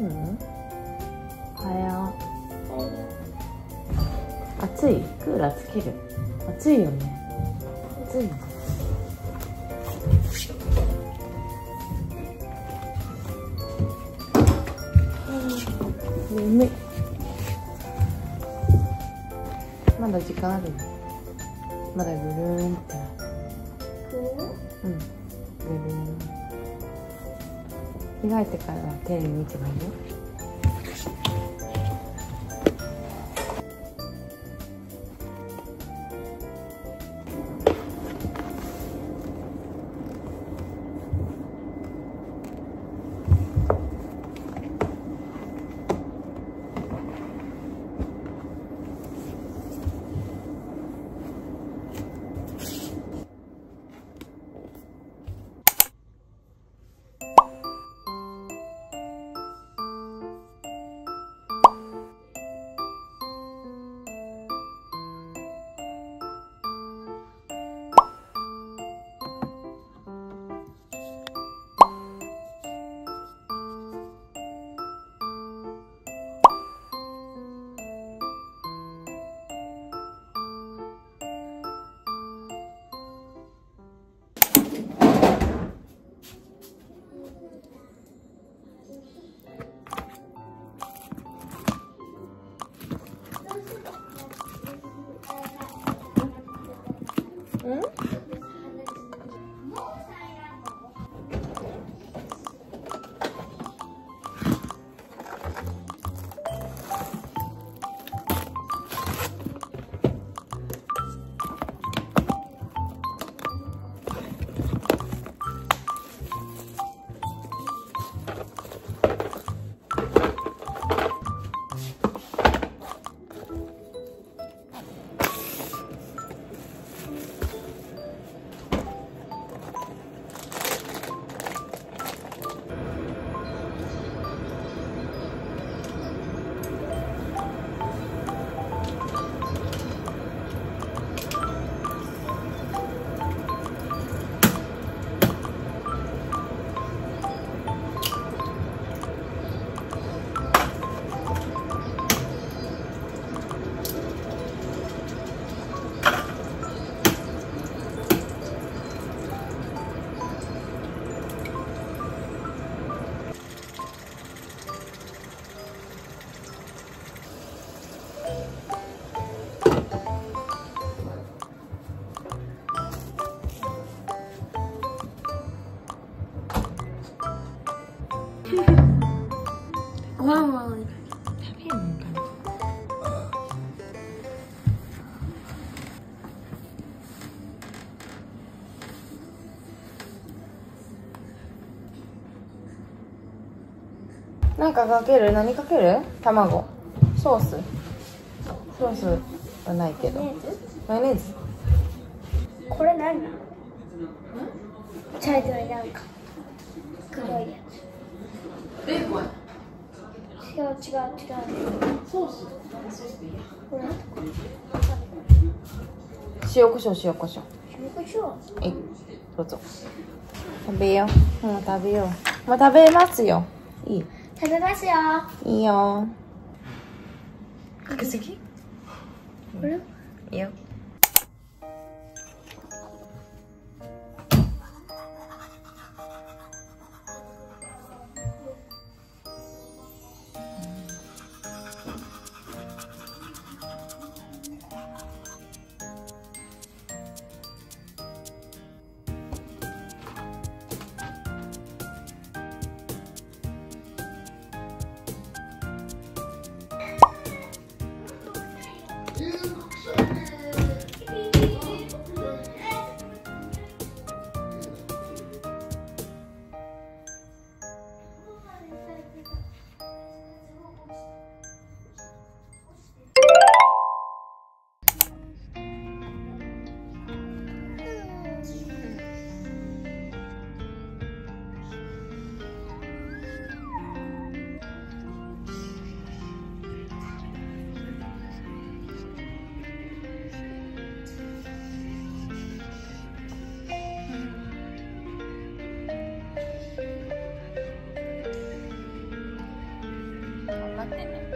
うん。おはよう暑い。クーラーつける。暑いよね。暑いよね。眠い。まだ時間あるねまだぐるーんって。なるうん。ぐるーん着替えてから丁寧に行番ばなんかかける？何かける？卵？ソース？ソースはないけど。マヨネーズ？これ何？なの茶色いなんか。黒いやベーコンつ違う違う違う。ソース。これ。塩コショウ塩コショウ。塩コショウ？はい。どうぞ。食べよう。もう食べよう。もう食べますよ。いい食べますよいいよかけすぎこれいいよ